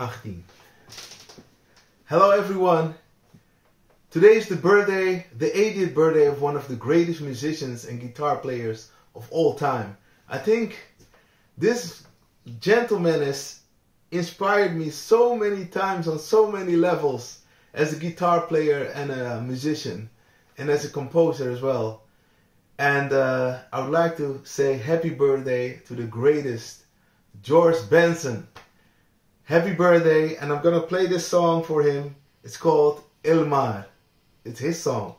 18. Hello everyone. Today is the birthday, the 80th birthday of one of the greatest musicians and guitar players of all time. I think this gentleman has inspired me so many times on so many levels as a guitar player and a musician and as a composer as well. And uh, I would like to say happy birthday to the greatest, George Benson. Happy birthday, and I'm gonna play this song for him. It's called El Mar. It's his song.